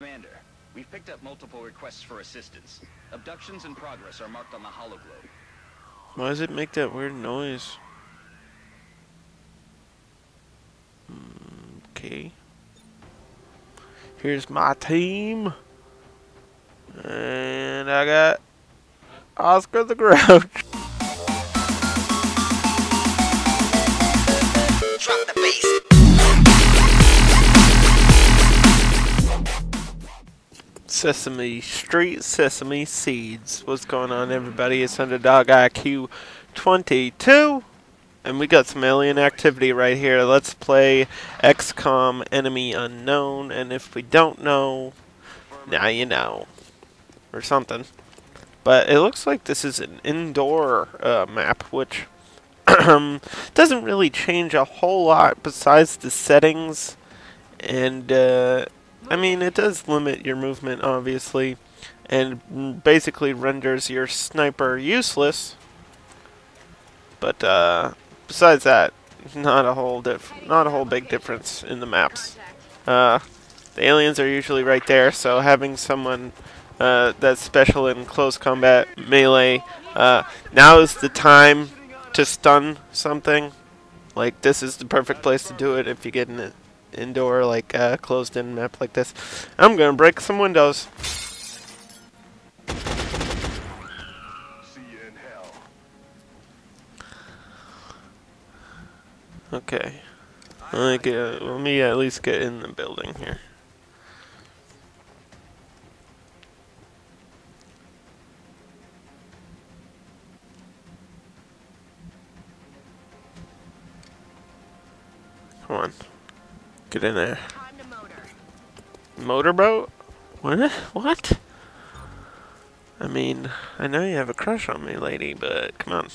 Commander, we've picked up multiple requests for assistance. Abductions in progress are marked on the hologlobe. Why does it make that weird noise? Mm, Okay. Here's my team. And I got Oscar the Grouch. Sesame Street Sesame Seeds. What's going on, everybody? It's Underdog IQ 22. And we got some alien activity right here. Let's play XCOM Enemy Unknown. And if we don't know, now you know. Or something. But it looks like this is an indoor uh, map, which doesn't really change a whole lot besides the settings. And, uh, I mean, it does limit your movement, obviously, and basically renders your sniper useless. But uh, besides that, not a whole diff not a whole big difference in the maps. Uh, the aliens are usually right there, so having someone uh, that's special in close combat melee, uh, now is the time to stun something. Like this is the perfect place to do it if you get in it indoor, like uh, closed-in map like this. I'm gonna break some windows. Okay. Let me, let me at least get in the building here. Come on. Get in there. Motor. Motorboat? What? What? I mean, I know you have a crush on me, lady, but come on.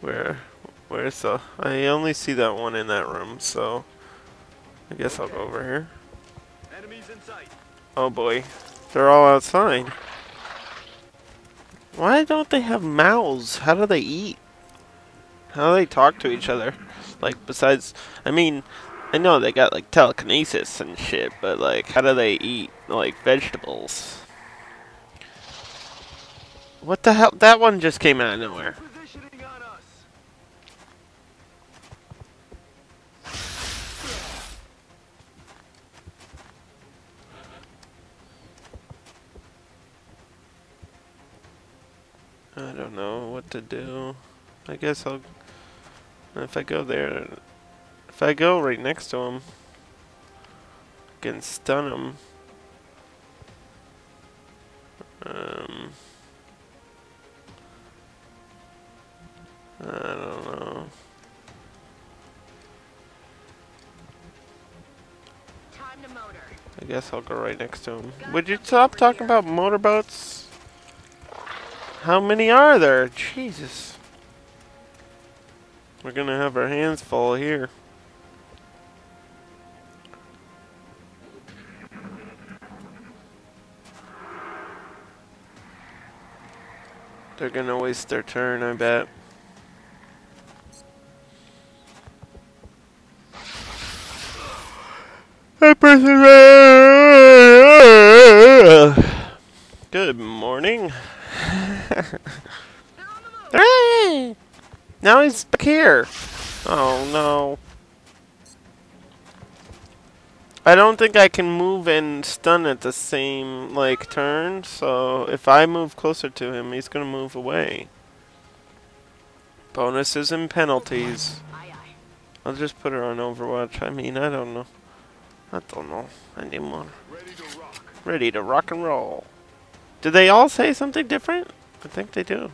Where? Where's the... I only see that one in that room, so... I guess I'll go over here. Enemies in sight. Oh boy. They're all outside. Why don't they have mouths? How do they eat? How do they talk to each other? Like, besides... I mean, I know they got, like, telekinesis and shit, but, like, how do they eat, like, vegetables? What the hell? That one just came out of nowhere. I don't know what to do. I guess I'll... If I go there... If I go right next to him... I can stun him. Um... I don't know. Time to motor. I guess I'll go right next to him. Would you stop talking about motorboats? How many are there? Jesus. We're gonna have our hands full here. They're gonna waste their turn, I bet. Good morning. Now he's back here. Oh no. I don't think I can move and stun at the same like turn, so if I move closer to him, he's gonna move away. Bonuses and penalties. I'll just put her on Overwatch. I mean, I don't know. I don't know anymore. Ready to rock. Ready to rock and roll. Do they all say something different? I think they do.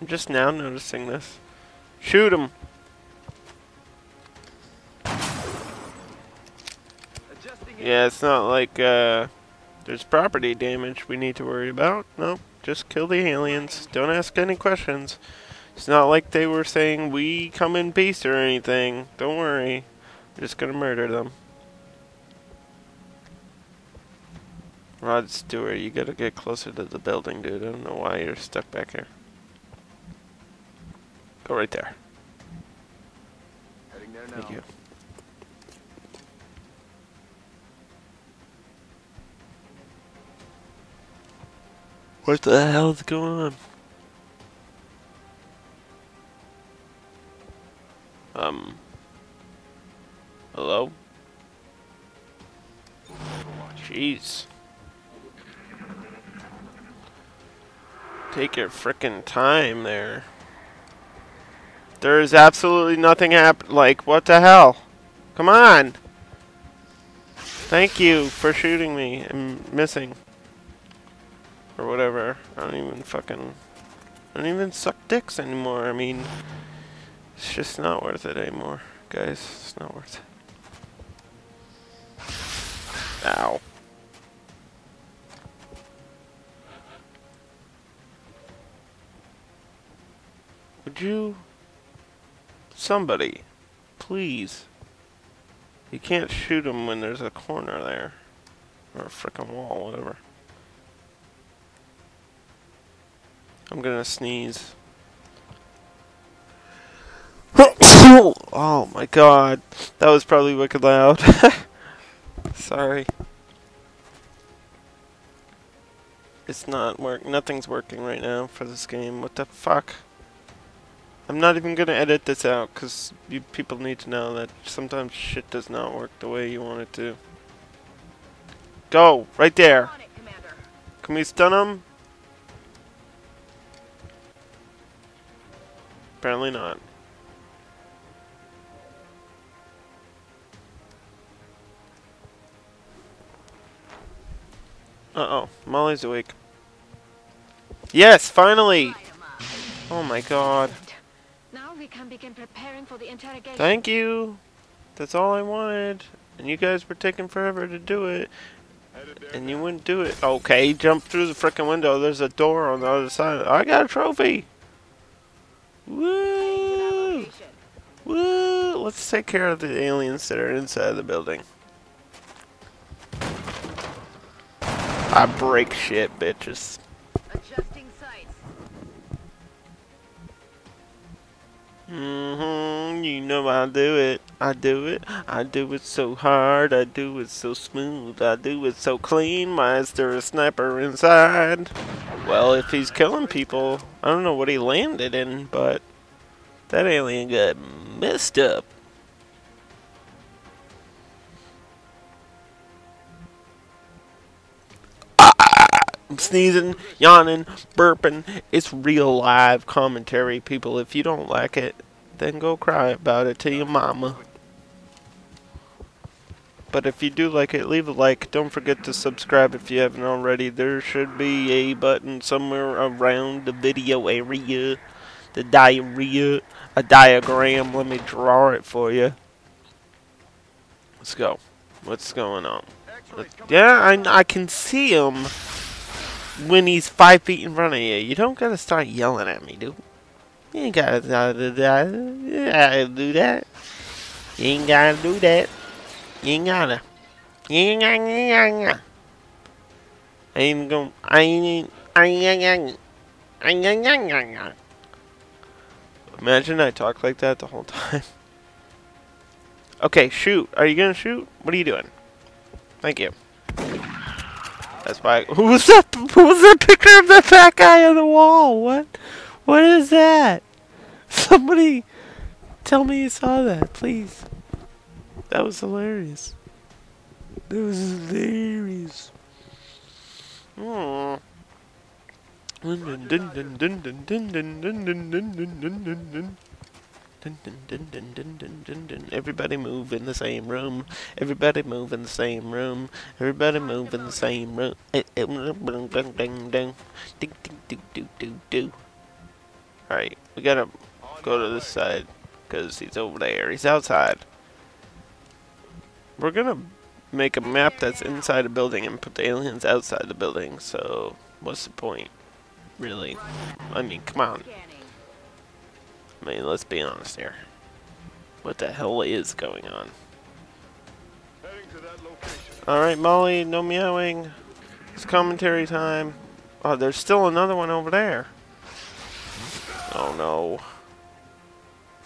I'm just now noticing this. Shoot him. Yeah, it's not like uh, there's property damage we need to worry about. No, just kill the aliens. Don't ask any questions. It's not like they were saying we come in peace or anything. Don't worry. We're just gonna murder them. Rod Stewart, you gotta get closer to the building, dude. I don't know why you're stuck back here. Go right there. Heading there now. Thank you. What the hell's going on? Um. Hello? Jeez. Take your frickin' time there. There is absolutely nothing happen. Like, what the hell? Come on! Thank you for shooting me and missing. Or whatever. I don't even fucking. I don't even suck dicks anymore. I mean, it's just not worth it anymore, guys. It's not worth it. Ow. Would you. Somebody. Please. You can't shoot him when there's a corner there. Or a frickin' wall, whatever. I'm gonna sneeze. oh my god. That was probably wicked loud. Sorry. It's not work. Nothing's working right now for this game. What the fuck? I'm not even gonna edit this out because you people need to know that sometimes shit does not work the way you want it to. Go right there. Can we stun him? Apparently not. Uh oh, Molly's awake. Yes, finally! Oh my god. Begin preparing for the interrogation. Thank you! That's all I wanted. And you guys were taking forever to do it. And you wouldn't do it. Okay, jump through the frickin' window. There's a door on the other side. I got a trophy! Woo! Woo! Let's take care of the aliens that are inside the building. I break shit, bitches. Hmm you know I do it. I do it. I do it so hard. I do it so smooth. I do it so clean. Why is there a sniper inside? Well, if he's killing people, I don't know what he landed in, but that alien got messed up. I'm sneezing, yawning, burping. It's real live commentary, people. If you don't like it, then go cry about it to your mama. But if you do like it, leave a like. Don't forget to subscribe if you haven't already. There should be a button somewhere around the video area. The diarrhea. A diagram. Let me draw it for you. Let's go. What's going on? Yeah, I, I can see him when he's five feet in front of you. You don't gotta start yelling at me, dude. You ain't gotta do that. You ain't gotta do that. You ain't gotta do that. You ain't gotta. I ain't gonna. I ain't. I ain't. I ain't. I ain't. Imagine I talk like that the whole time. Okay, shoot. Are you gonna shoot? What are you doing? Thank you. That's why. Who was that? Who was that picture of that fat guy on the wall? What? What is that? Somebody tell me you saw that, please. That was hilarious. That was hilarious. Aww. Dun dun. Dun. Everybody move in the same room. Everybody move in the same room. Everybody move in the same room. Alright, we gotta go to this side because he's over there. He's outside. We're gonna make a map that's inside a building and put the aliens outside the building. So, what's the point? Really? I mean, come on. I mean, let's be honest here. What the hell is going on? Heading to that location. Alright, Molly, no meowing. It's commentary time. Oh, there's still another one over there. Oh no.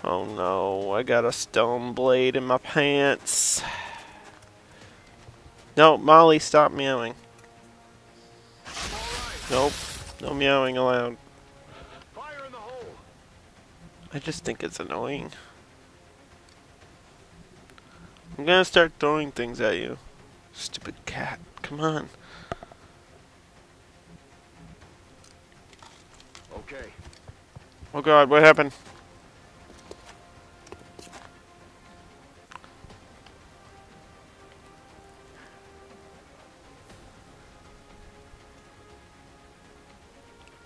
Oh no, I got a stone blade in my pants. No, Molly, stop meowing. Nope, no meowing allowed. I just think it's annoying. I'm gonna start throwing things at you. Stupid cat. Come on. Okay. Oh god, what happened?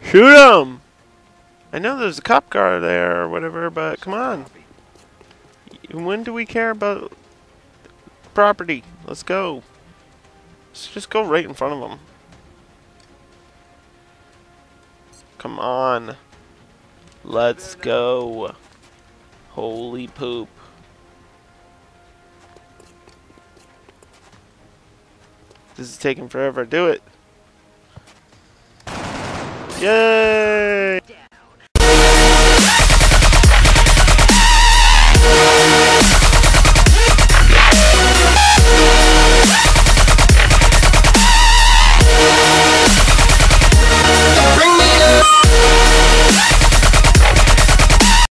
Shoot him! I know there's a cop car there or whatever, but come on. When do we care about property? Let's go. Let's just go right in front of them. Come on. Let's go. Holy poop. This is taking forever. Do it. Yay!